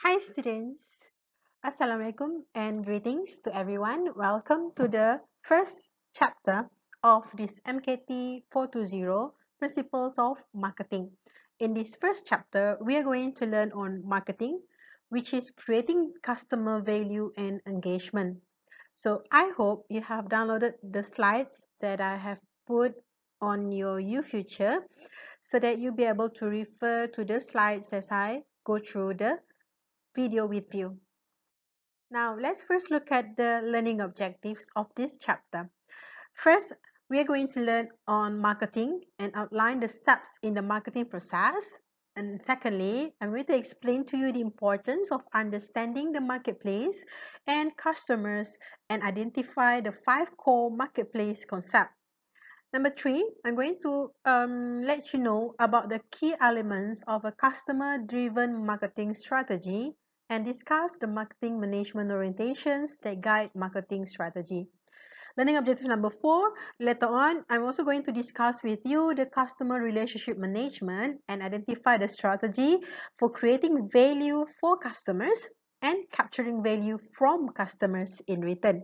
Hi students, Assalamualaikum and greetings to everyone. Welcome to the first chapter of this MKT 420 Principles of Marketing. In this first chapter, we are going to learn on marketing, which is creating customer value and engagement. So I hope you have downloaded the slides that I have put on your UFuture so that you'll be able to refer to the slides as I go through the video with you. Now, let's first look at the learning objectives of this chapter. First, we are going to learn on marketing and outline the steps in the marketing process. And secondly, I'm going to explain to you the importance of understanding the marketplace and customers and identify the five core marketplace concepts. Number three, I'm going to um, let you know about the key elements of a customer-driven marketing strategy and discuss the marketing management orientations that guide marketing strategy. Learning objective number four, later on, I'm also going to discuss with you the customer relationship management and identify the strategy for creating value for customers and capturing value from customers in return.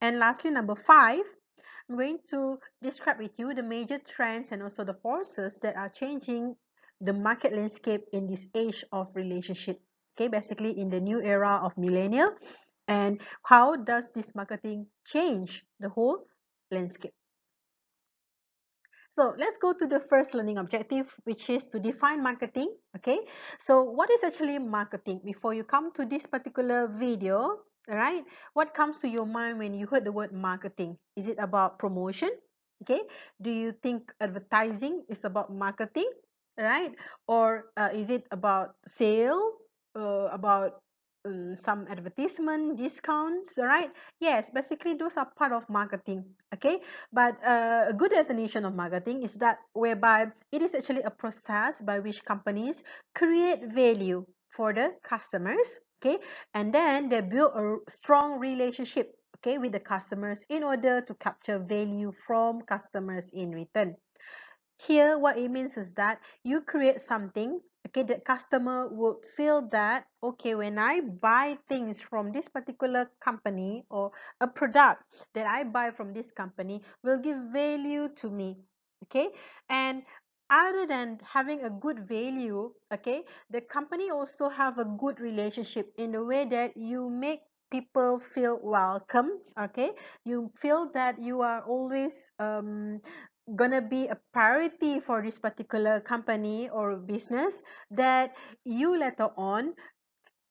And lastly, number five, I'm going to describe with you the major trends and also the forces that are changing the market landscape in this age of relationship. Okay, basically in the new era of millennial and how does this marketing change the whole landscape. So let's go to the first learning objective, which is to define marketing. Okay, so what is actually marketing? Before you come to this particular video, right? What comes to your mind when you heard the word marketing? Is it about promotion? Okay? Do you think advertising is about marketing? Right? Or uh, is it about sale? Uh, about um, some advertisement discounts? Right? Yes basically those are part of marketing. Okay? But uh, a good definition of marketing is that whereby it is actually a process by which companies create value for the customers okay? And then they build a strong relationship okay with the customers in order to capture value from customers in return. Here what it means is that you create something okay the customer would feel that okay when i buy things from this particular company or a product that i buy from this company will give value to me okay? And other than having a good value okay the company also have a good relationship in the way that you make people feel welcome okay? You feel that you are always um, gonna be a priority for this particular company or business that you later on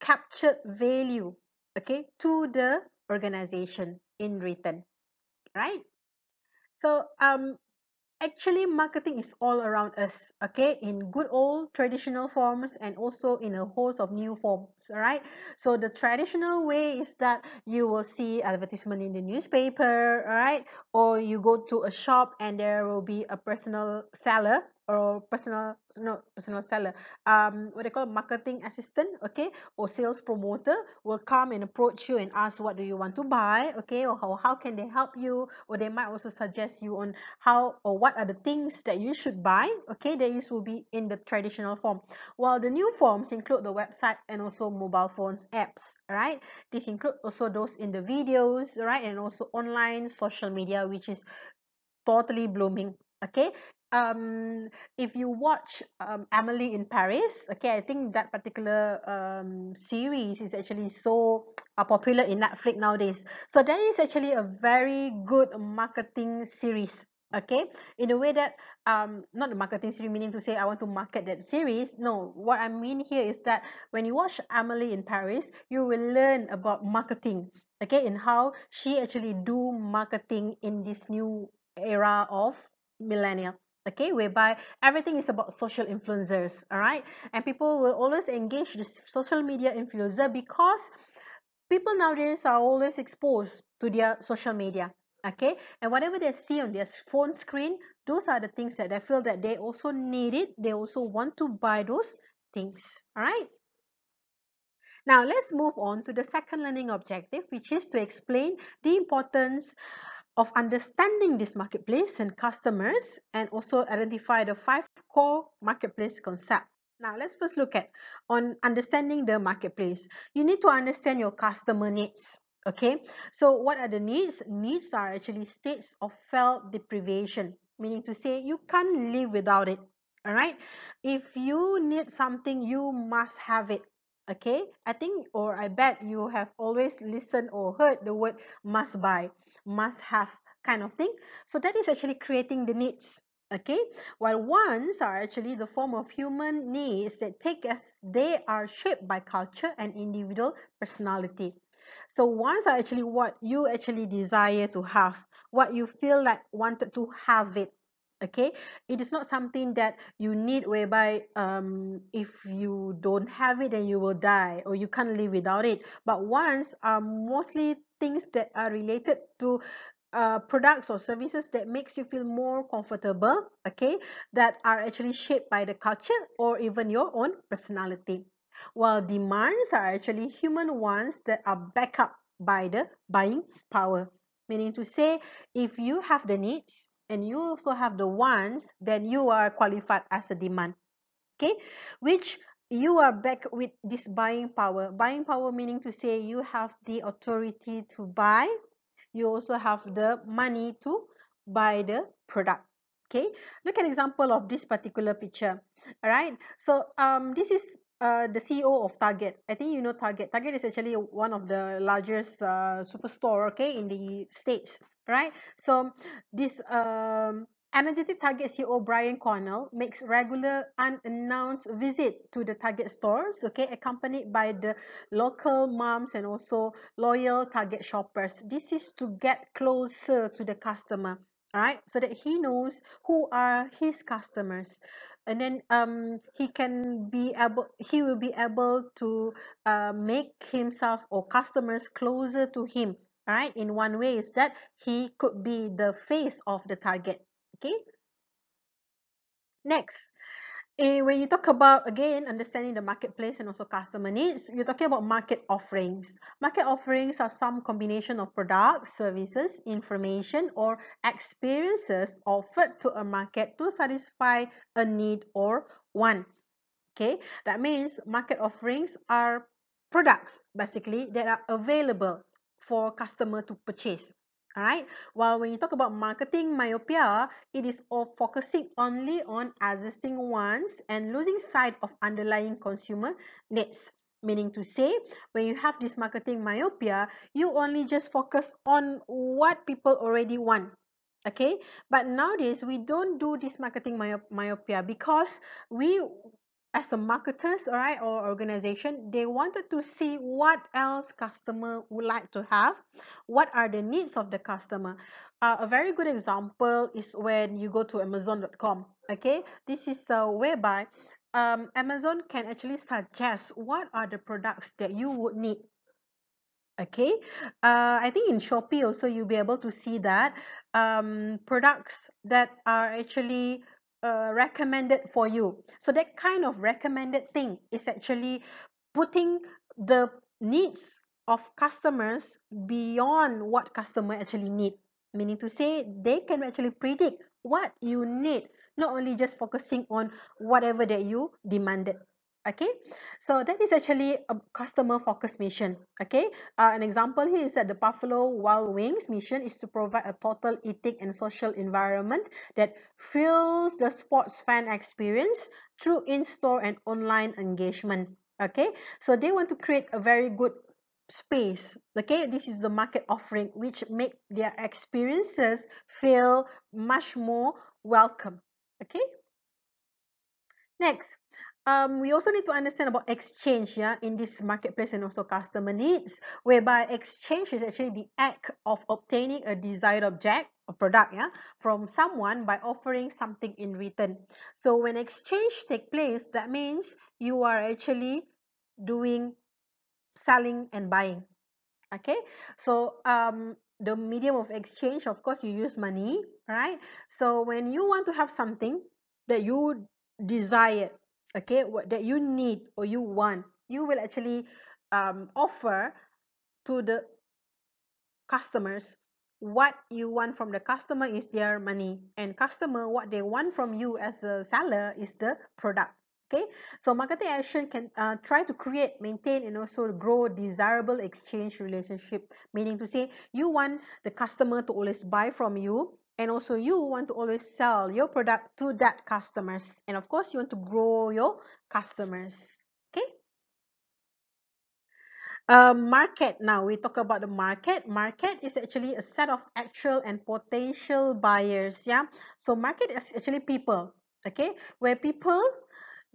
capture value okay to the organization in return right? So um actually marketing is all around us okay? In good old traditional forms and also in a host of new forms all right so the traditional way is that you will see advertisement in the newspaper all right or you go to a shop and there will be a personal seller or personal no personal seller. Um what they call marketing assistant okay or sales promoter will come and approach you and ask what do you want to buy? Okay or how, how can they help you? Or they might also suggest you on how or what are the things that you should buy okay these will be in the traditional form. While the new forms include the website and also mobile phones apps right? This include also those in the videos right and also online social media which is totally blooming okay um if you watch um, Emily in Paris okay I think that particular um series is actually so uh, popular in Netflix nowadays. So that is actually a very good marketing series okay? In a way that um not the marketing series meaning to say I want to market that series. No what I mean here is that when you watch Emily in Paris you will learn about marketing okay and how she actually do marketing in this new era of millennial okay whereby everything is about social influencers all right and people will always engage this social media influencer because people nowadays are always exposed to their social media okay? And whatever they see on their phone screen those are the things that they feel that they also need it they also want to buy those things all right now let's move on to the second learning objective which is to explain the importance of understanding this marketplace and customers and also identify the five core marketplace concept Now, let's first look at on understanding the marketplace. You need to understand your customer needs. Okay, so what are the needs? Needs are actually states of felt deprivation, meaning to say you can't live without it. All right, if you need something, you must have it. Okay, I think or I bet you have always listened or heard the word must buy, must have kind of thing. So that is actually creating the needs okay? While wants are actually the form of human needs that take as they are shaped by culture and individual personality. So wants are actually what you actually desire to have what you feel like wanted to have it okay? It is not something that you need whereby um if you don't have it then you will die or you can't live without it. But wants are mostly things that are related to uh, products or services that makes you feel more comfortable okay that are actually shaped by the culture or even your own personality. While demands are actually human wants that are backed up by the buying power. Meaning to say if you have the needs and you also have the wants then you are qualified as a demand. Okay? Which you are back with this buying power. Buying power meaning to say you have the authority to buy. You also have the money to buy the product. Okay? Look at example of this particular picture. All right so um this is uh, the CEO of Target. I think you know Target. Target is actually one of the largest uh, superstore, okay, in the states, right? So this um, energetic Target CEO Brian Cornell makes regular unannounced visit to the Target stores, okay, accompanied by the local moms and also loyal Target shoppers. This is to get closer to the customer, right, so that he knows who are his customers and then um he can be able he will be able to uh, make himself or customers closer to him right in one way is that he could be the face of the target okay? Next eh, when you talk about again understanding the marketplace and also customer needs you're talking about market offerings. Market offerings are some combination of products services information or experiences offered to a market to satisfy a need or want okay? That means market offerings are products basically that are available for customer to purchase all right while when you talk about marketing myopia it is all focusing only on existing ones and losing sight of underlying consumer needs. Meaning to say when you have this marketing myopia you only just focus on what people already want okay? But nowadays we don't do this marketing myopia because we as a marketers all right or organization they wanted to see what else customer would like to have what are the needs of the customer. Uh, a very good example is when you go to amazon.com okay? This is uh, whereby um, amazon can actually suggest what are the products that you would need okay? Uh, i think in shopee also you'll be able to see that um, products that are actually uh, recommended for you. So that kind of recommended thing is actually putting the needs of customers beyond what customer actually need. Meaning to say they can actually predict what you need not only just focusing on whatever that you demanded okay? So that is actually a customer focused mission okay? Uh, an example here is that the buffalo wild wings mission is to provide a total ethic and social environment that fills the sports fan experience through in-store and online engagement okay? So they want to create a very good space okay? This is the market offering which make their experiences feel much more welcome okay? Next um, we also need to understand about exchange yeah, in this marketplace and also customer needs, whereby exchange is actually the act of obtaining a desired object or product yeah, from someone by offering something in return. So when exchange take place, that means you are actually doing selling and buying. Okay, so um, the medium of exchange, of course, you use money, right? So when you want to have something that you desire okay what that you need or you want you will actually um, offer to the customers what you want from the customer is their money and customer what they want from you as a seller is the product okay? So marketing action can uh, try to create maintain and also grow desirable exchange relationship meaning to say you want the customer to always buy from you and also you want to always sell your product to that customers. And of course you want to grow your customers. Okay? Uh, market. Now we talk about the market. Market is actually a set of actual and potential buyers yeah? So market is actually people okay? Where people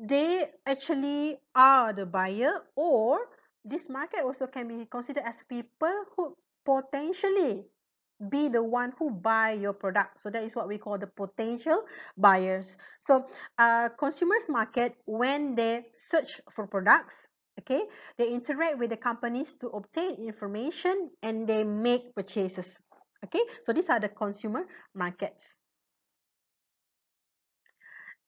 they actually are the buyer or this market also can be considered as people who potentially be the one who buy your product. So that is what we call the potential buyers. So uh, consumers market when they search for products okay they interact with the companies to obtain information and they make purchases okay? So these are the consumer markets.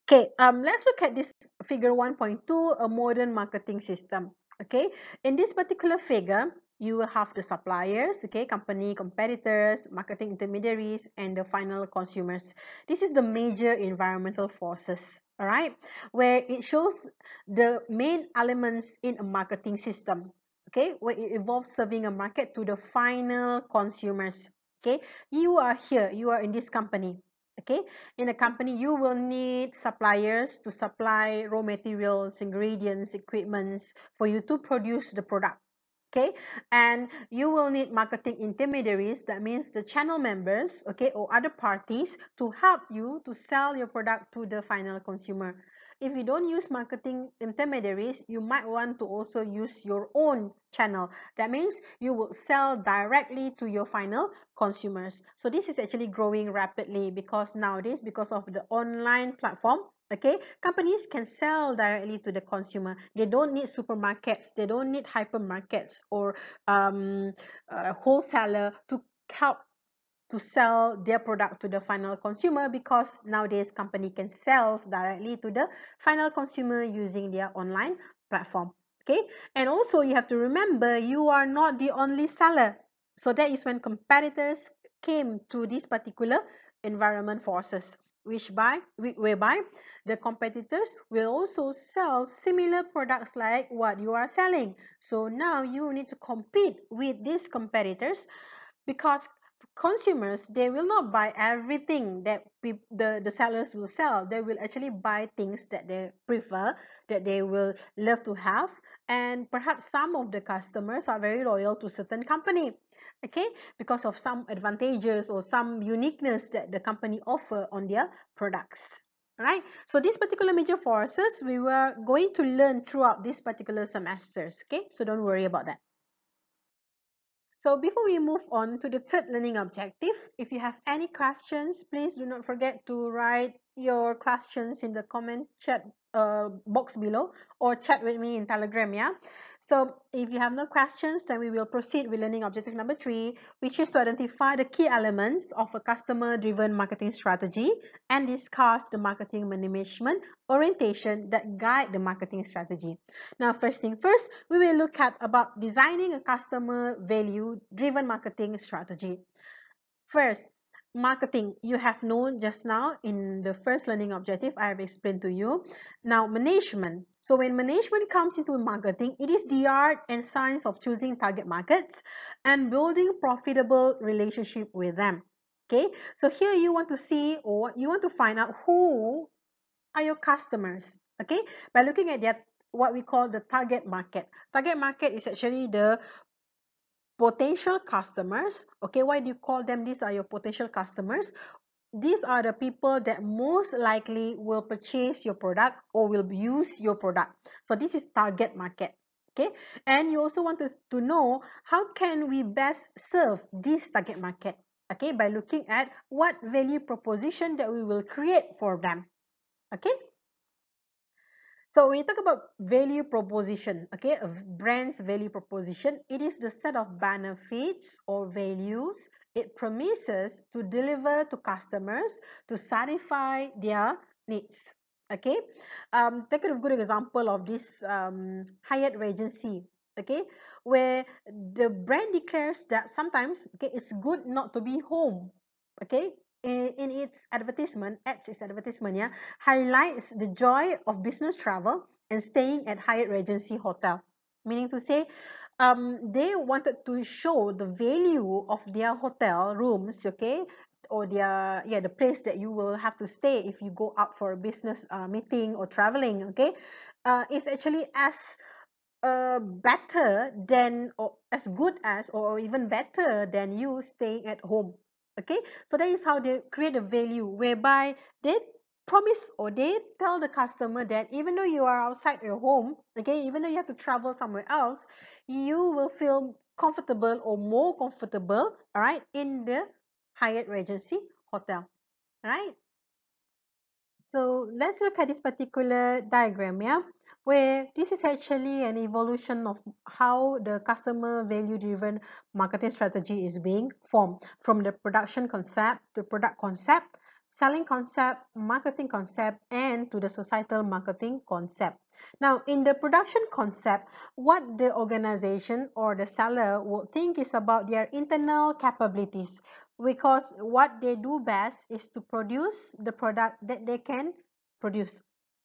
Okay, um, let's look at this figure 1.2, a modern marketing system. Okay, in this particular figure, you will have the suppliers, okay, company, competitors, marketing intermediaries, and the final consumers. This is the major environmental forces, all right, where it shows the main elements in a marketing system, okay, where it involves serving a market to the final consumers, okay. You are here, you are in this company, okay in a company you will need suppliers to supply raw materials ingredients equipments for you to produce the product okay and you will need marketing intermediaries that means the channel members okay or other parties to help you to sell your product to the final consumer if you don't use marketing intermediaries, you might want to also use your own channel. That means you will sell directly to your final consumers. So this is actually growing rapidly because nowadays, because of the online platform, okay, companies can sell directly to the consumer. They don't need supermarkets. They don't need hypermarkets or um, wholesaler to help to sell their product to the final consumer because nowadays company can sell directly to the final consumer using their online platform okay and also you have to remember you are not the only seller so that is when competitors came to this particular environment forces which by whereby the competitors will also sell similar products like what you are selling. So now you need to compete with these competitors because consumers they will not buy everything that the the sellers will sell. They will actually buy things that they prefer that they will love to have. And perhaps some of the customers are very loyal to certain company okay because of some advantages or some uniqueness that the company offer on their products right? So these particular major forces we were going to learn throughout these particular semesters okay? So don't worry about that. So before we move on to the third learning objective, if you have any questions, please do not forget to write your questions in the comment chat uh, box below or chat with me in Telegram, yeah? So if you have no questions, then we will proceed with learning objective number three, which is to identify the key elements of a customer-driven marketing strategy and discuss the marketing management orientation that guide the marketing strategy. Now, first thing first, we will look at about designing a customer value-driven marketing strategy. First, marketing you have known just now in the first learning objective I have explained to you. Now management. So when management comes into marketing, it is the art and science of choosing target markets and building profitable relationship with them. Okay, so here you want to see or you want to find out who are your customers. Okay, by looking at that what we call the target market. Target market is actually the potential customers. Okay why do you call them? These are your potential customers. These are the people that most likely will purchase your product or will use your product. So this is target market. Okay and you also want to, to know how can we best serve this target market. Okay by looking at what value proposition that we will create for them. Okay so when you talk about value proposition, okay, a brand's value proposition, it is the set of benefits or values it promises to deliver to customers to satisfy their needs. Okay, um, take a good example of this um, Hyatt Regency. Okay, where the brand declares that sometimes okay, it's good not to be home. Okay, in, its advertisement, ads its advertisement, yeah, highlights the joy of business travel and staying at Hyatt Regency Hotel. Meaning to say, um, they wanted to show the value of their hotel rooms, okay, or their yeah the place that you will have to stay if you go out for a business uh, meeting or traveling, okay, uh, is actually as uh, better than or as good as or even better than you staying at home okay? So that is how they create a value whereby they promise or they tell the customer that even though you are outside your home okay even though you have to travel somewhere else you will feel comfortable or more comfortable all right in the Hyatt Regency hotel right so let's look at this particular diagram yeah where this is actually an evolution of how the customer value driven marketing strategy is being formed. From the production concept to product concept selling concept marketing concept and to the societal marketing concept. Now in the production concept what the organization or the seller would think is about their internal capabilities because what they do best is to produce the product that they can produce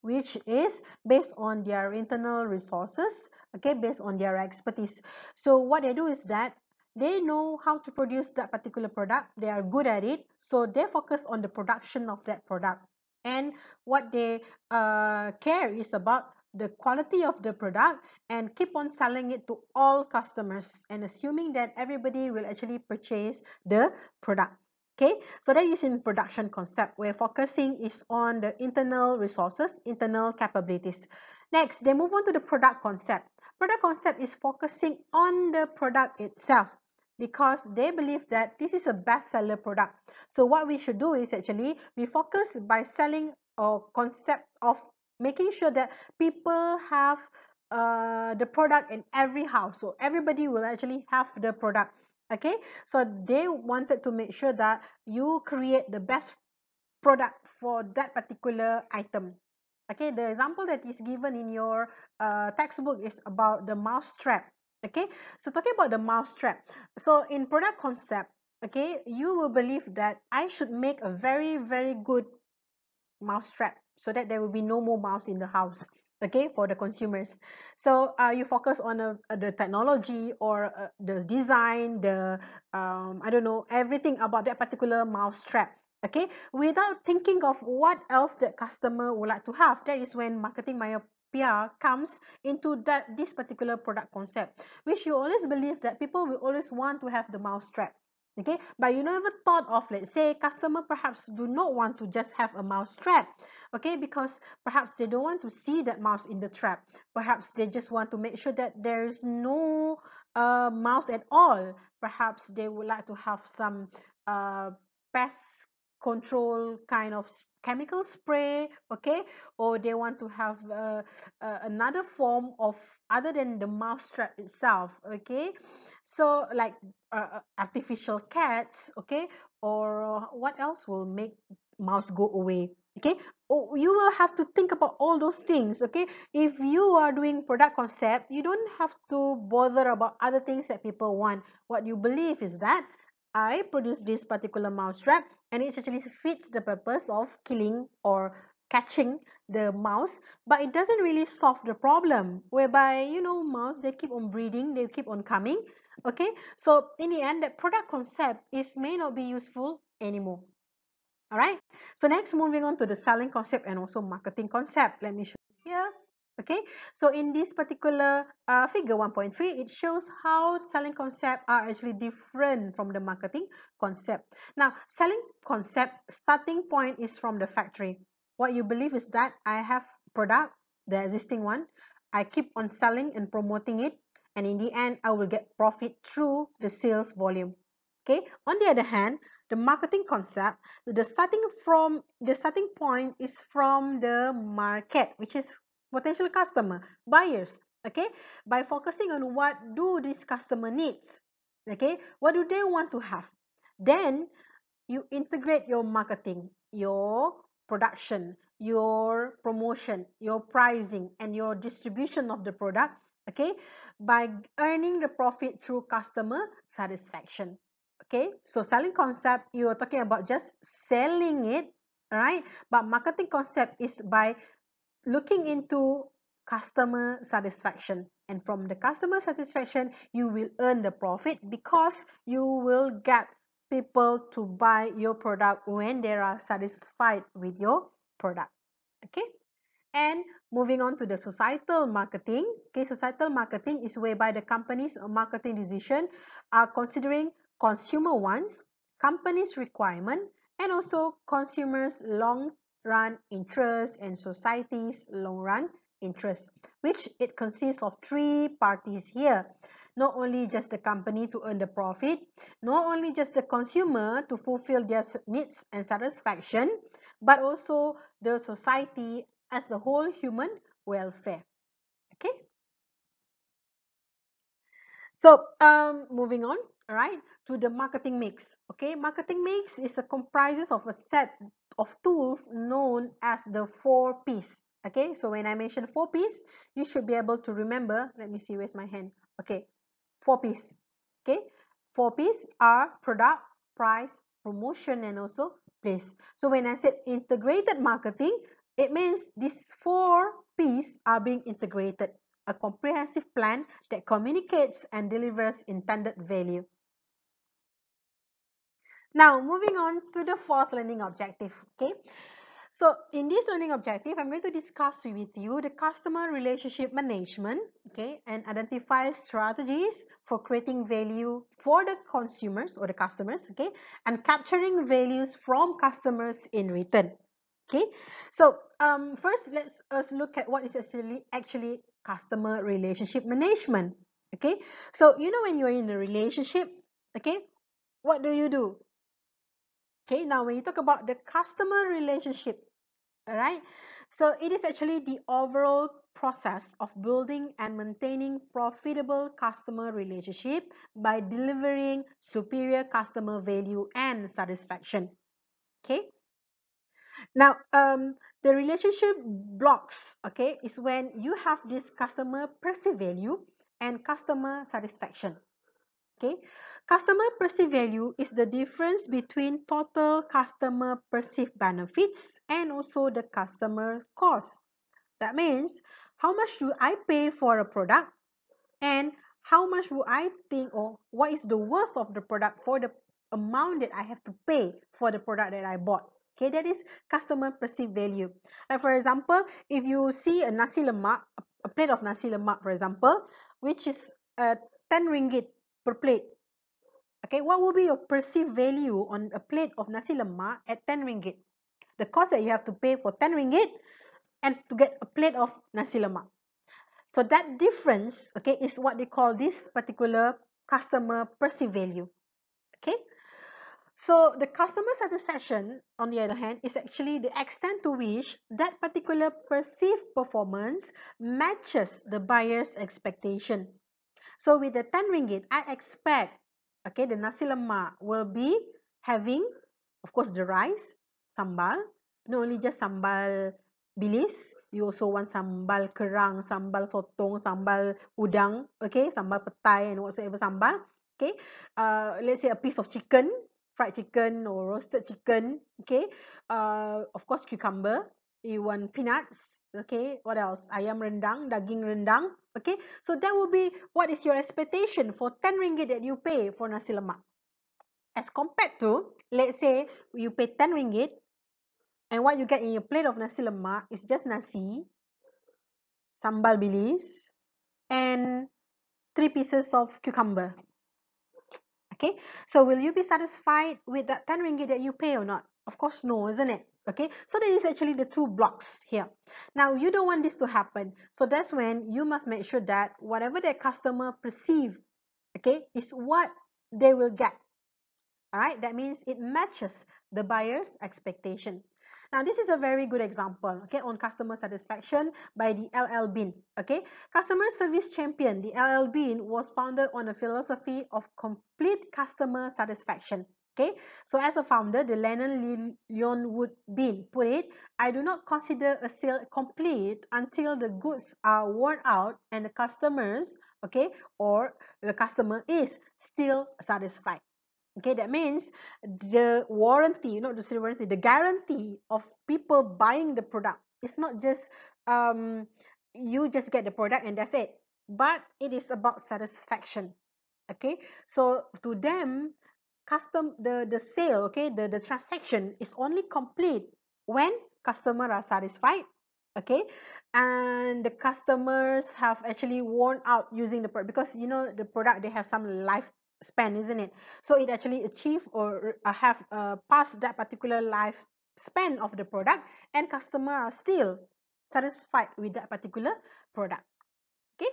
which is based on their internal resources okay based on their expertise. So what they do is that they know how to produce that particular product they are good at it so they focus on the production of that product. And what they uh, care is about the quality of the product and keep on selling it to all customers and assuming that everybody will actually purchase the product okay so that is in production concept. Where focusing is on the internal resources internal capabilities. Next they move on to the product concept. Product concept is focusing on the product itself because they believe that this is a bestseller product. So what we should do is actually we focus by selling or concept of making sure that people have uh, the product in every house. So everybody will actually have the product okay? So they wanted to make sure that you create the best product for that particular item okay? The example that is given in your uh, textbook is about the mouse trap okay? So talking about the mouse trap so in product concept okay you will believe that i should make a very very good mouse trap so that there will be no more mouse in the house okay for the consumers. So uh, you focus on uh, the technology or uh, the design the um, i don't know everything about that particular mouse trap okay? Without thinking of what else the customer would like to have that is when marketing myopia comes into that this particular product concept which you always believe that people will always want to have the mouse trap okay but you never thought of let's say customer perhaps do not want to just have a mouse trap okay? Because perhaps they don't want to see that mouse in the trap. Perhaps they just want to make sure that there's no uh, mouse at all. Perhaps they would like to have some uh, pest control kind of chemical spray okay? Or they want to have uh, uh, another form of other than the mouse trap itself okay so like uh, uh, artificial cats okay? Or what else will make mouse go away okay? You will have to think about all those things okay? If you are doing product concept you don't have to bother about other things that people want. What you believe is that i produce this particular mouse trap and it actually fits the purpose of killing or catching the mouse but it doesn't really solve the problem whereby you know mouse they keep on breeding they keep on coming okay? So in the end that product concept is may not be useful anymore. All right so next moving on to the selling concept and also marketing concept. Let me show you here. Okay? So in this particular uh, figure 1.3 it shows how selling concept are actually different from the marketing concept. Now selling concept starting point is from the factory. What you believe is that i have product the existing one. I keep on selling and promoting it and in the end I will get profit through the sales volume. Okay? On the other hand the marketing concept the starting from the starting point is from the market which is potential customer buyers. Okay? By focusing on what do this customer needs. Okay? What do they want to have? Then you integrate your marketing your production your promotion your pricing and your distribution of the product okay by earning the profit through customer satisfaction Okay, so selling concept, you are talking about just selling it, right? But marketing concept is by looking into customer satisfaction. And from the customer satisfaction, you will earn the profit because you will get people to buy your product when they are satisfied with your product. Okay. And moving on to the societal marketing. Okay, societal marketing is whereby the company's marketing decision are considering consumer wants, company's requirement, and also consumers' long-run interest and society's long-run interest, which it consists of three parties here. Not only just the company to earn the profit, not only just the consumer to fulfill their needs and satisfaction, but also the society as the whole human welfare. Okay. So um, moving on, right to the marketing mix. Okay, marketing mix is a comprises of a set of tools known as the four P's. Okay, so when I mention four P's, you should be able to remember. Let me see where's my hand. Okay, four P's. Okay, four P's are product, price, promotion, and also place. So when I said integrated marketing, it means these four P's are being integrated, a comprehensive plan that communicates and delivers intended value. Now, moving on to the fourth learning objective. Okay. So, in this learning objective, I'm going to discuss with you the customer relationship management, okay, and identify strategies for creating value for the consumers or the customers, okay, and capturing values from customers in return. Okay, so um, first let's us look at what is actually actually customer relationship management. Okay, so you know when you're in a relationship, okay, what do you do? Okay, now when you talk about the customer relationship, all right, so it is actually the overall process of building and maintaining profitable customer relationship by delivering superior customer value and satisfaction. Okay, now, um, the relationship blocks, okay, is when you have this customer perceived value and customer satisfaction. Okay, customer perceived value is the difference between total customer perceived benefits and also the customer cost. That means how much do I pay for a product and how much do I think or what is the worth of the product for the amount that I have to pay for the product that I bought. Okay, that is customer perceived value. Like for example, if you see a nasi lemak, a plate of nasi lemak, for example, which is uh, 10 ringgit per plate. Okay, what will be your perceived value on a plate of nasi lemak at 10 ringgit? The cost that you have to pay for 10 ringgit and to get a plate of nasi lemak. So that difference, okay, is what they call this particular customer perceived value. Okay. So the customer satisfaction, on the other hand, is actually the extent to which that particular perceived performance matches the buyer's expectation. So with the 10 ringgit, I expect, okay, the nasi lemak will be having, of course, the rice, sambal, not only just sambal bilis, you also want sambal kerang, sambal sotong, sambal udang, okay, sambal petai and whatsoever sambal, okay. Uh, let's say a piece of chicken, fried chicken or roasted chicken okay? Uh, of course cucumber. You want peanuts okay? What else? Ayam rendang daging rendang okay? So that will be what is your expectation for 10 ringgit that you pay for nasi lemak. As compared to let's say you pay 10 ringgit and what you get in your plate of nasi lemak is just nasi sambal bilis and three pieces of cucumber okay? So will you be satisfied with that 10 ringgit that you pay or not? Of course no isn't it? Okay? So there is actually the two blocks here. Now you don't want this to happen. So that's when you must make sure that whatever the customer perceive okay is what they will get. All right that means it matches the buyer's expectation now, this is a very good example, okay, on customer satisfaction by the LL Bean, okay. Customer Service Champion, the LL Bean was founded on a philosophy of complete customer satisfaction, okay. So, as a founder, the Leon Leonwood Bean put it, I do not consider a sale complete until the goods are worn out and the customers, okay, or the customer is still satisfied. Okay, that means the warranty, not the warranty, the guarantee of people buying the product. It's not just um, you just get the product and that's it. But it is about satisfaction. Okay, so to them, custom the the sale, okay, the the transaction is only complete when customer are satisfied. Okay, and the customers have actually worn out using the product because you know the product they have some life span isn't it? So it actually achieve or uh, have uh, passed that particular life span of the product and customer are still satisfied with that particular product. Okay?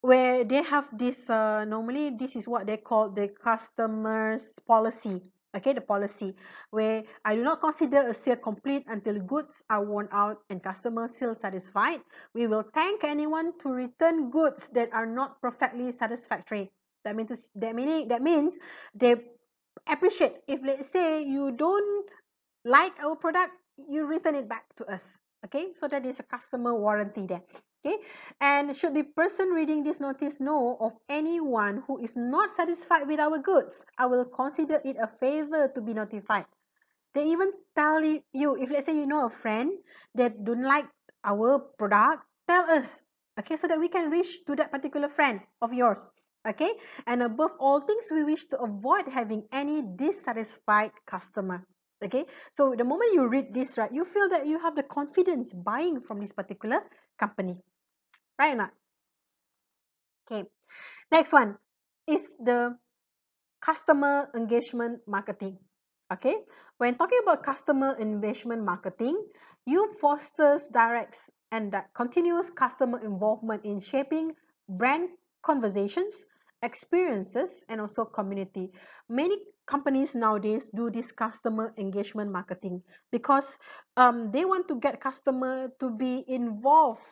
Where they have this uh, normally this is what they call the customers policy okay the policy where i do not consider a sale complete until goods are worn out and customers feel satisfied. We will thank anyone to return goods that are not perfectly satisfactory. That means that meaning that means they appreciate. If let's say you don't like our product you return it back to us. Okay? So that is a customer warranty there okay? And should the person reading this notice know of anyone who is not satisfied with our goods i will consider it a favor to be notified. They even tell you if let's say you know a friend that don't like our product tell us okay so that we can reach to that particular friend of yours okay? And above all things we wish to avoid having any dissatisfied customer okay? So the moment you read this right you feel that you have the confidence buying from this particular company. Right or not? Okay. Next one is the customer engagement marketing. Okay? When talking about customer engagement marketing you fosters directs and that continuous customer involvement in shaping brand conversations experiences and also community. Many companies nowadays do this customer engagement marketing because um, they want to get customer to be involved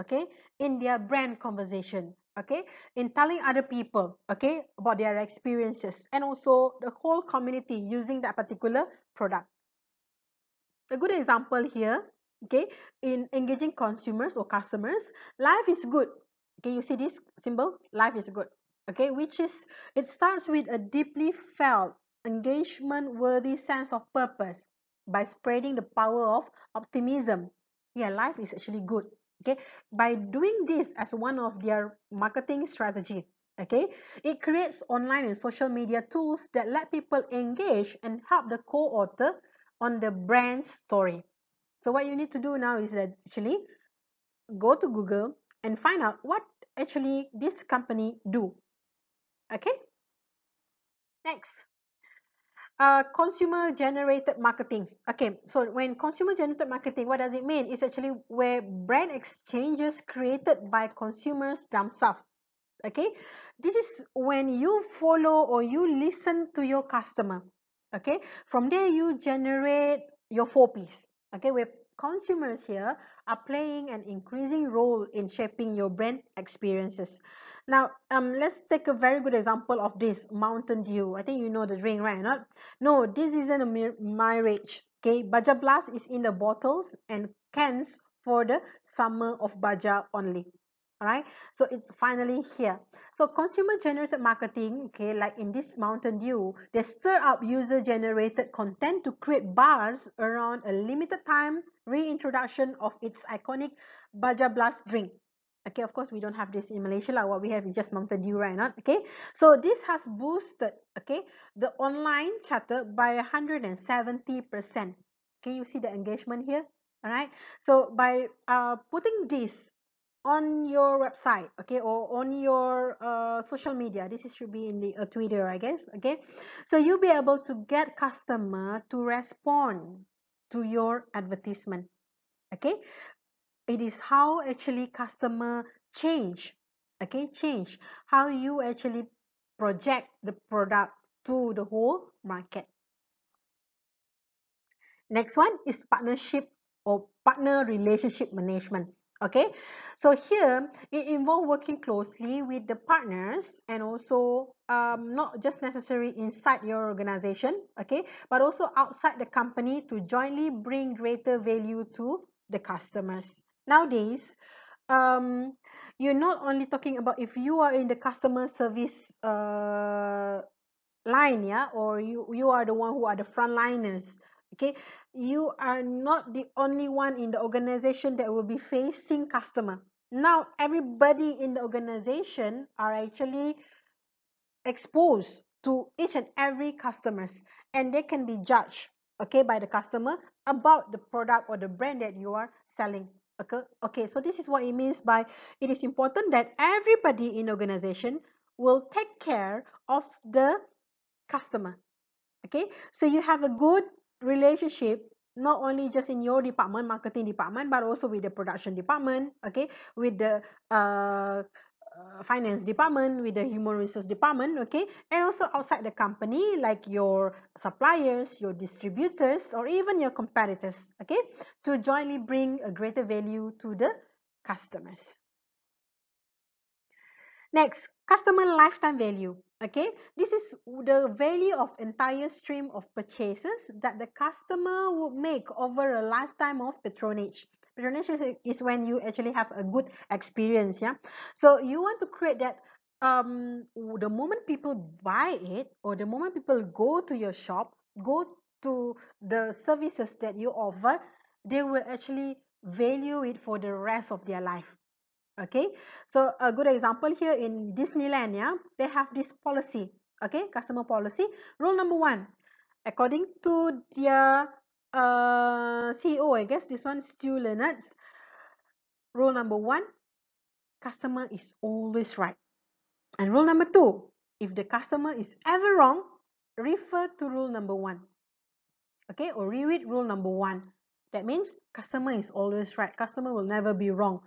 okay in their brand conversation okay in telling other people okay about their experiences and also the whole community using that particular product. A good example here okay in engaging consumers or customers life is good. Okay you see this symbol? Life is good okay which is it starts with a deeply felt engagement worthy sense of purpose by spreading the power of optimism. Yeah life is actually good okay? By doing this as one of their marketing strategy okay it creates online and social media tools that let people engage and help the co-author on the brand story. So what you need to do now is that actually go to google and find out what actually this company do okay. Next. Uh, consumer generated marketing. Okay so when consumer generated marketing what does it mean? It's actually where brand exchanges created by consumers themselves okay? This is when you follow or you listen to your customer. Okay? From there you generate your four P's. Okay? Where consumers here are playing an increasing role in shaping your brand experiences now, um, let's take a very good example of this Mountain Dew. I think you know the drink, right? Not? No, this isn't a mirage. Okay, Baja Blast is in the bottles and cans for the summer of Baja only. Alright, so it's finally here. So consumer generated marketing, okay, like in this Mountain Dew, they stir up user generated content to create buzz around a limited time reintroduction of its iconic Baja Blast drink. Okay of course we don't have this in malaysia what we have is just mountain dew right not? Okay? So this has boosted okay the online chatter by 170 percent. Okay you see the engagement here? All right so by uh, putting this on your website okay or on your uh, social media. This is, should be in the uh, twitter i guess okay? So you'll be able to get customer to respond to your advertisement okay? It is how actually customer change okay change how you actually project the product to the whole market. Next one is partnership or partner relationship management okay? So here it involves working closely with the partners and also um, not just necessary inside your organization okay? But also outside the company to jointly bring greater value to the customers. Nowadays um you're not only talking about if you are in the customer service uh line yeah or you you are the one who are the frontliners okay? You are not the only one in the organization that will be facing customer. Now everybody in the organization are actually exposed to each and every customers and they can be judged okay by the customer about the product or the brand that you are selling okay? Okay so this is what it means by it is important that everybody in organization will take care of the customer okay? So you have a good relationship not only just in your department marketing department but also with the production department okay? With the uh, uh, finance department with the human resource department okay? And also outside the company like your suppliers your distributors or even your competitors okay? To jointly bring a greater value to the customers. Next customer lifetime value okay this is the value of entire stream of purchases that the customer would make over a lifetime of patronage. Patronage is, is when you actually have a good experience yeah? So you want to create that um the moment people buy it or the moment people go to your shop go to the services that you offer they will actually value it for the rest of their life okay? So a good example here in disneyland yeah they have this policy. Okay? Customer policy. Rule number one according to their uh ceo i guess this one Stew Leonard rule number one customer is always right. And rule number two if the customer is ever wrong refer to rule number one. Okay? Or reread rule number one. That means customer is always right. Customer will never be wrong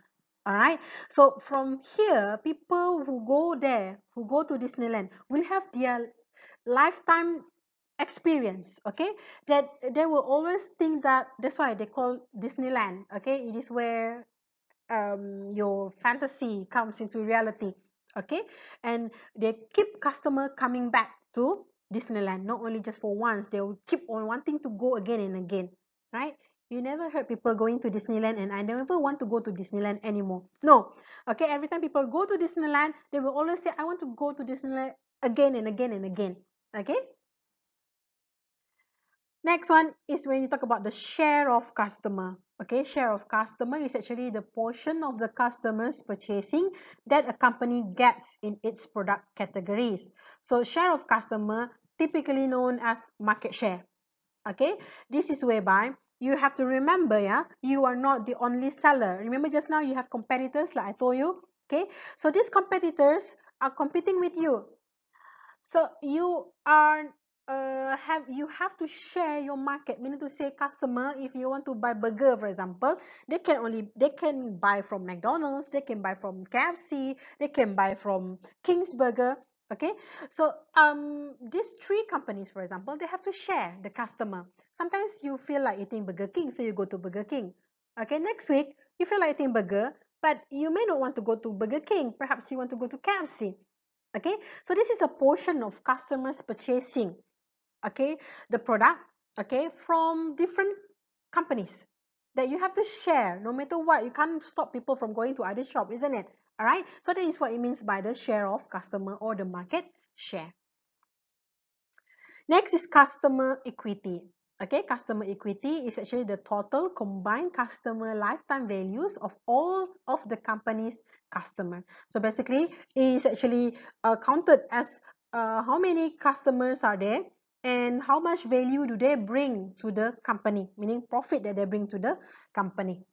all right so from here people who go there who go to disneyland will have their lifetime experience okay? That they will always think that that's why they call disneyland okay? It is where um, your fantasy comes into reality okay? And they keep customer coming back to disneyland. Not only just for once they will keep on wanting to go again and again right you never heard people going to Disneyland and I never want to go to Disneyland anymore. No. Okay, every time people go to Disneyland, they will always say, I want to go to Disneyland again and again and again. Okay? Next one is when you talk about the share of customer. Okay, share of customer is actually the portion of the customers purchasing that a company gets in its product categories. So share of customer typically known as market share. Okay, this is whereby you have to remember yeah you are not the only seller. Remember just now you have competitors like i told you okay? So these competitors are competing with you. So you are uh, have you have to share your market. Meaning to say customer if you want to buy burger for example they can only they can buy from mcdonald's they can buy from kfc they can buy from king's burger okay? So um these three companies for example they have to share the customer. Sometimes you feel like eating burger king so you go to burger king. Okay next week you feel like eating burger but you may not want to go to burger king. Perhaps you want to go to kfc okay? So this is a portion of customers purchasing. Okay? The product okay from different companies that you have to share. No matter what you can't stop people from going to other shop isn't it all right so that is what it means by the share of customer or the market share. Next is customer equity. Okay customer equity is actually the total combined customer lifetime values of all of the company's customer. So basically it is actually uh, counted as uh, how many customers are there and how much value do they bring to the company meaning profit that they bring to the company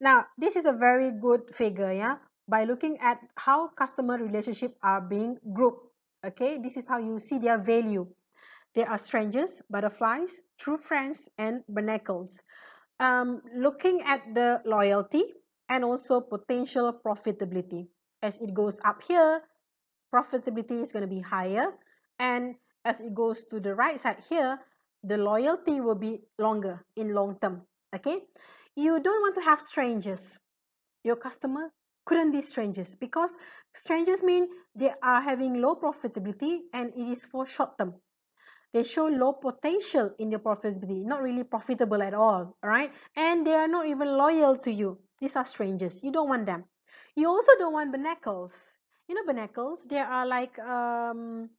now, this is a very good figure, yeah, by looking at how customer relationship are being grouped. Okay, this is how you see their value. They are strangers, butterflies, true friends, and barnacles. Um, looking at the loyalty and also potential profitability. As it goes up here, profitability is going to be higher. And as it goes to the right side here, the loyalty will be longer in long term. Okay, you don't want to have strangers. Your customer couldn't be strangers because strangers mean they are having low profitability and it is for short term. They show low potential in their profitability, not really profitable at all, all right? And they are not even loyal to you. These are strangers. You don't want them. You also don't want barnacles. You know barnacles? They are like um,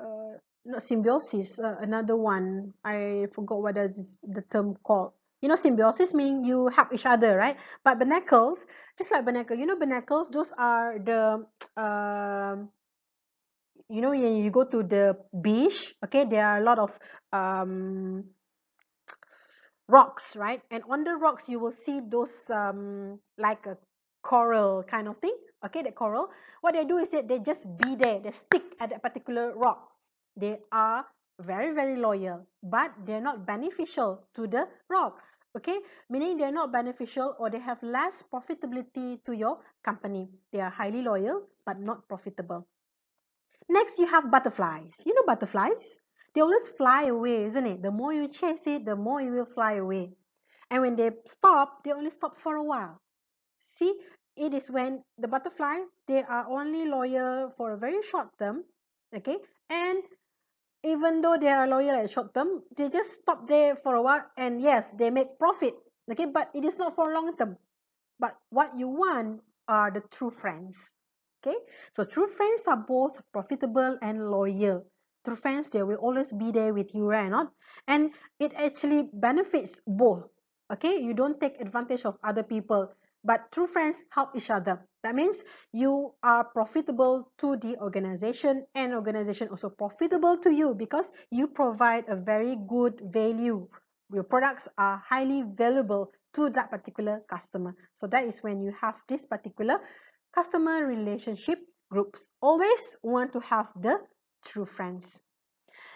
uh, not symbiosis uh, another one i forgot what is the term called you know symbiosis mean you help each other right? But bonacles just like bonacle you know bonacles those are the um you know when you go to the beach okay there are a lot of um rocks right? And on the rocks you will see those um like a coral kind of thing okay that coral. What they do is that they just be there they stick at that particular rock. They are very very loyal but they're not beneficial to the rock okay? Meaning they're not beneficial or they have less profitability to your company. They are highly loyal but not profitable. Next you have butterflies. You know butterflies? They always fly away isn't it? The more you chase it the more it will fly away. And when they stop they only stop for a while. See it is when the butterfly they are only loyal for a very short term okay? And even though they are loyal at short term they just stop there for a while and yes they make profit. Okay but it is not for long term. But what you want are the true friends. Okay? So true friends are both profitable and loyal. True friends they will always be there with you right not? And it actually benefits both. Okay? You don't take advantage of other people but true friends help each other. That means you are profitable to the organization and organization also profitable to you because you provide a very good value. Your products are highly valuable to that particular customer. So that is when you have this particular customer relationship groups. Always want to have the true friends.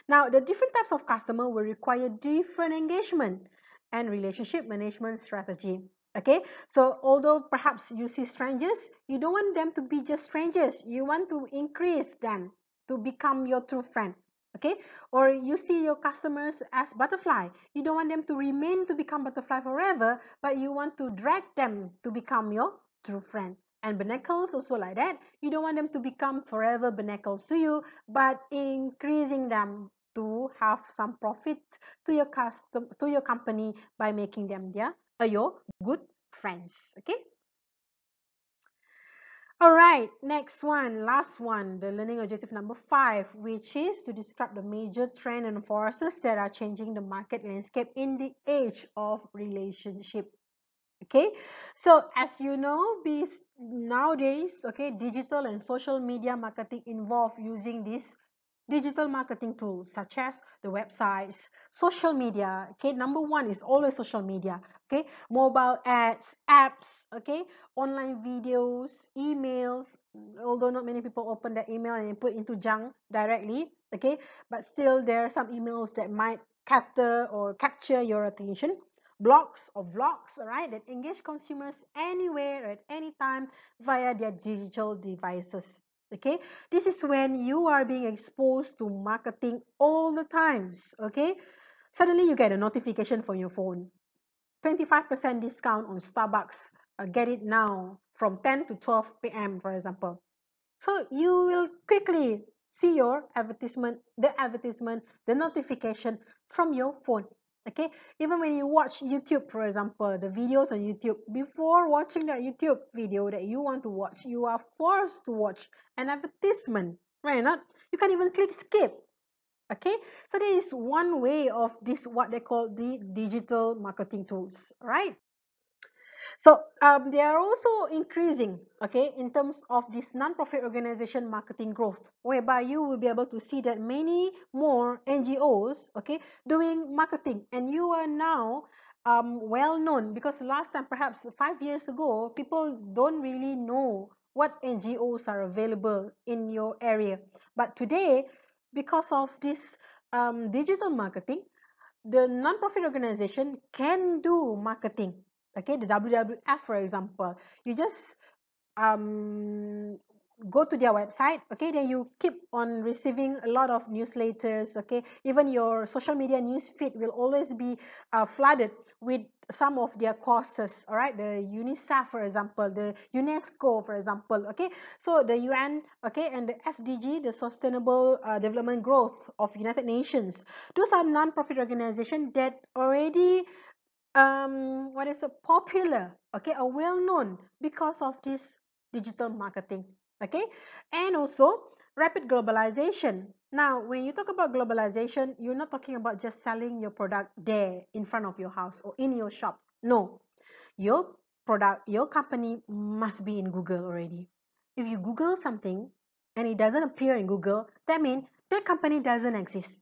Now the different types of customer will require different engagement and relationship management strategy okay? So although perhaps you see strangers you don't want them to be just strangers. You want to increase them to become your true friend. Okay? Or you see your customers as butterfly. You don't want them to remain to become butterfly forever but you want to drag them to become your true friend. And bonacles also like that. You don't want them to become forever bonacles to you but increasing them to have some profit to your custom to your company by making them their uh, your good friends okay? All right next one last one the learning objective number five which is to describe the major trend and forces that are changing the market landscape in the age of relationship okay? So as you know these nowadays okay digital and social media marketing involve using this digital marketing tools such as the websites, social media. Okay, number one is always social media. Okay, mobile ads, apps. Okay, online videos, emails. Although not many people open their email and put into junk directly. Okay, but still there are some emails that might capture or capture your attention blogs or vlogs right that engage consumers anywhere at any time via their digital devices okay? This is when you are being exposed to marketing all the times okay? Suddenly you get a notification from your phone. 25% discount on starbucks. Uh, get it now from 10 to 12 p.m for example. So you will quickly see your advertisement the advertisement the notification from your phone okay? Even when you watch youtube for example the videos on youtube before watching that youtube video that you want to watch you are forced to watch an advertisement right not? You can even click skip. Okay? So there is one way of this what they call the digital marketing tools right so um, they are also increasing, okay, in terms of this non-profit organization marketing growth, whereby you will be able to see that many more NGOs, okay, doing marketing, and you are now um, well known because last time, perhaps five years ago, people don't really know what NGOs are available in your area. But today, because of this um, digital marketing, the non-profit organization can do marketing okay the WWF for example you just um go to their website okay then you keep on receiving a lot of newsletters okay even your social media news feed will always be uh, flooded with some of their courses all right the unicef for example the unesco for example okay so the un okay and the sdg the sustainable uh, development growth of united nations those are non-profit organizations that already um what is a popular okay a well known because of this digital marketing okay and also rapid globalization. Now, when you talk about globalization, you're not talking about just selling your product there in front of your house or in your shop. No, your product, your company must be in Google already. If you Google something and it doesn't appear in Google, that means that company doesn't exist.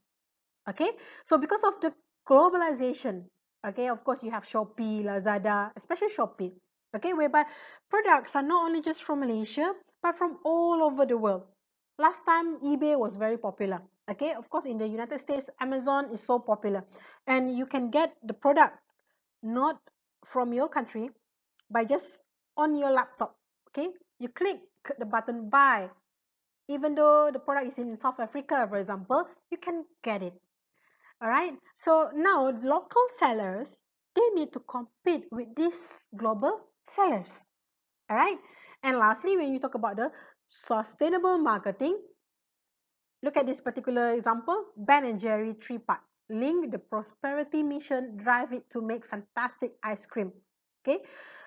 Okay, so because of the globalization, okay, of course you have Shopee, Lazada, especially Shopee, okay, whereby products are not only just from Malaysia, but from all over the world. Last time eBay was very popular. Okay, of course in the United States, Amazon is so popular. And you can get the product not from your country by just on your laptop. Okay, you click the button buy. Even though the product is in South Africa, for example, you can get it. All right. So now local sellers, they need to compete with these global sellers. All right. And lastly, when you talk about the sustainable marketing, look at this particular example, Ben and Jerry three-part. Link the prosperity mission, drive it to make fantastic ice cream. Okay,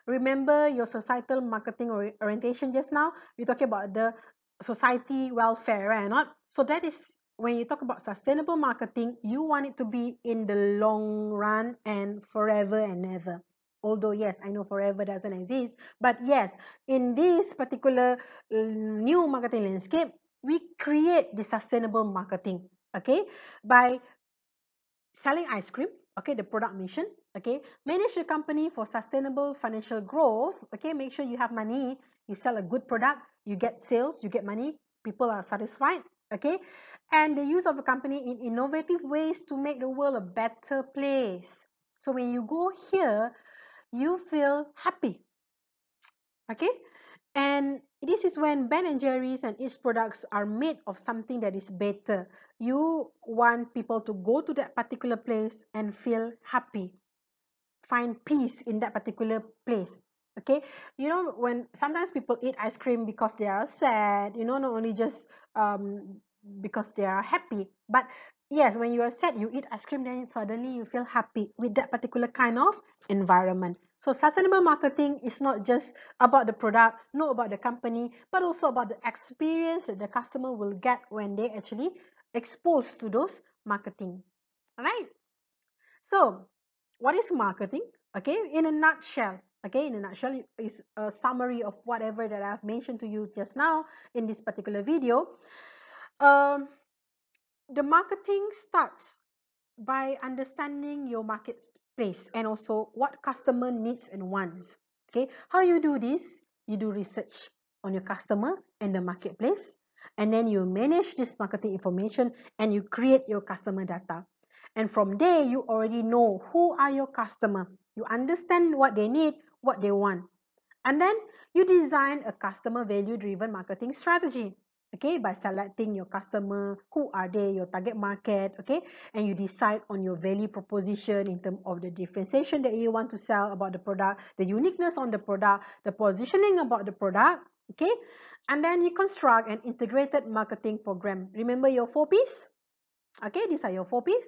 remember your societal marketing orientation just now? We're talking about the society welfare, right? Not so that is when you talk about sustainable marketing, you want it to be in the long run and forever and ever. Although yes i know forever doesn't exist but yes in this particular mm, new marketing landscape we create the sustainable marketing okay? By selling ice cream okay the product mission okay? Manage the company for sustainable financial growth okay? Make sure you have money you sell a good product you get sales you get money people are satisfied okay and the use of a company in innovative ways to make the world a better place so when you go here you feel happy. Okay? And this is when Ben and Jerry's and its products are made of something that is better. You want people to go to that particular place and feel happy. Find peace in that particular place. Okay, you know when sometimes people eat ice cream because they are sad, you know, not only just um, because they are happy, but yes, when you are sad, you eat ice cream, then suddenly you feel happy with that particular kind of environment. So sustainable marketing is not just about the product, not about the company, but also about the experience that the customer will get when they actually exposed to those marketing. All right. So what is marketing? Okay, in a nutshell, okay, in a nutshell is a summary of whatever that I've mentioned to you just now in this particular video. Um, the marketing starts by understanding your market place and also what customer needs and wants. Okay, how you do this? You do research on your customer and the marketplace, and then you manage this marketing information and you create your customer data. And from there, you already know who are your customer. You understand what they need, what they want. And then you design a customer value driven marketing strategy okay? By selecting your customer who are they your target market okay? And you decide on your value proposition in terms of the differentiation that you want to sell about the product the uniqueness on the product the positioning about the product okay? And then you construct an integrated marketing program. Remember your four p's? Okay these are your four p's.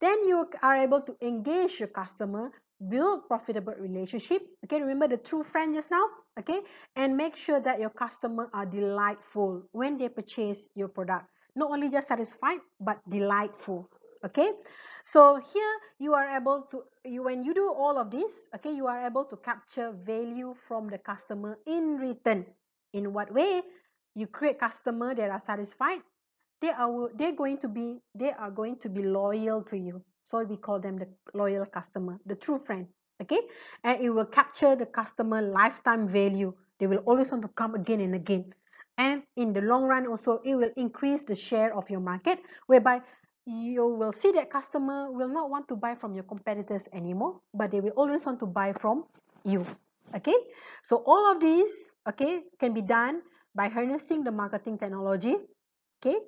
Then you are able to engage your customer build profitable relationship. Okay remember the true friend just now? Okay and make sure that your customer are delightful when they purchase your product. Not only just satisfied but delightful. Okay so here you are able to you when you do all of this okay you are able to capture value from the customer in return. In what way? You create customer that are satisfied. They are they're going to be they are going to be loyal to you so we call them the loyal customer, the true friend. Okay, and it will capture the customer lifetime value. They will always want to come again and again. And in the long run, also, it will increase the share of your market, whereby you will see that customer will not want to buy from your competitors anymore, but they will always want to buy from you. Okay, so all of these, okay, can be done by harnessing the marketing technology. Okay,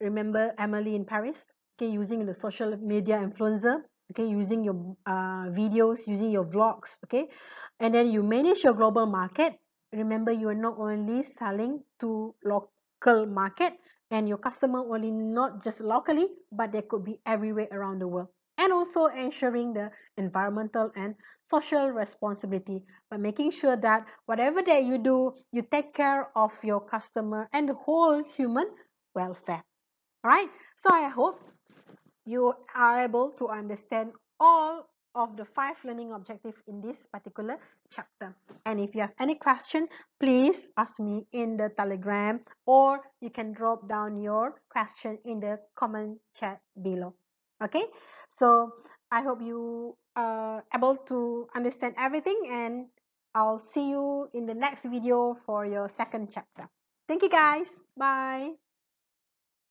remember Emily in Paris? Okay using the social media influencer okay using your uh, videos using your vlogs okay? And then you manage your global market. Remember you are not only selling to local market and your customer only not just locally but they could be everywhere around the world. And also ensuring the environmental and social responsibility by making sure that whatever that you do you take care of your customer and the whole human welfare. Alright, so I hope you are able to understand all of the five learning objectives in this particular chapter. And if you have any question, please ask me in the telegram or you can drop down your question in the comment chat below. Okay, so I hope you are able to understand everything and I'll see you in the next video for your second chapter. Thank you guys. Bye.